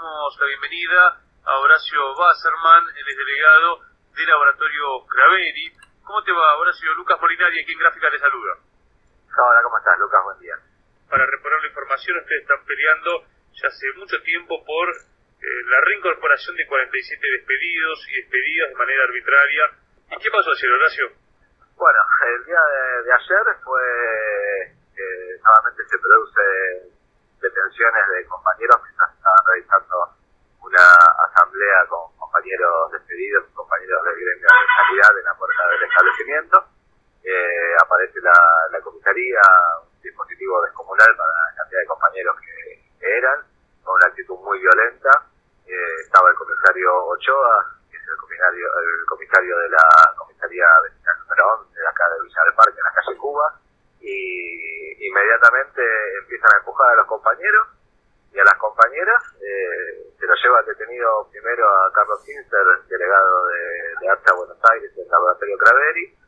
la bienvenida a Horacio Basserman, el delegado del laboratorio Craveri. ¿Cómo te va, Horacio? Lucas Molinari, aquí en Gráfica te saluda. Hola, ¿cómo estás, Lucas? Buen día. Para reponer la información, ustedes están peleando ya hace mucho tiempo por eh, la reincorporación de 47 despedidos y despedidas de manera arbitraria. ¿Y qué pasó ayer, Horacio? Bueno, el día de, ayer fue que nuevamente se produce detenciones de compañeros que realizando una asamblea con compañeros despedidos, compañeros del gremio de sanidad en la puerta del establecimiento. Eh, la, comisaría, un dispositivo descomunal para la cantidad de compañeros que, eran, con una actitud muy violenta. Eh, estaba el comisario Ochoa, que es el comisario, el comisario de la comisaría vecinal número 11 de acá de Villa del Parque, en la calle Cuba, y inmediatamente empiezan a empujar a los compañeros y a las compañeras. Eh, se lo lleva detenido primero a Carlos Kinster, delegado de, de ARCHA Buenos Aires, del laboratorio Craveri,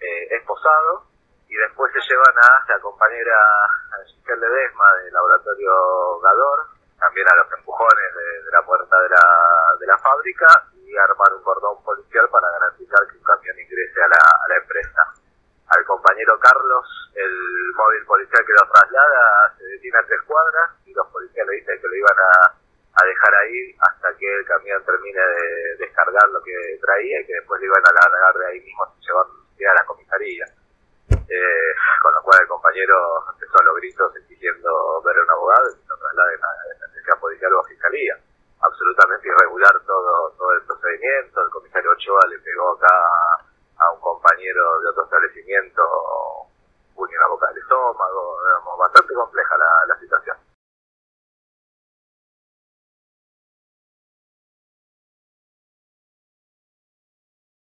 eh, esposado, y después se llevan a la compañera Giselle Ledesma del laboratorio Gador, también a los empujones de, la puerta de la, de la fábrica, y armar un cordón policial para garantizar que un camión ingrese a la, a empresa al compañero Carlos, el móvil policial que lo traslada se detiene a tres cuadras y los policías le dicen que lo iban a, dejar ahí hasta que el camión termine de descargar lo que traía y que después le iban a largar de ahí mismo sin llevarlo a la comisaría. Eh, con lo cual el compañero empezó a los gritos exigiendo ver a un abogado y lo trasladen a la policial a fiscalía. Absolutamente irregular todo, todo el procedimiento, el comisario Ochoa le pegó acá a un compañero de otro establecimiento, una boca del estómago, bastante compleja la,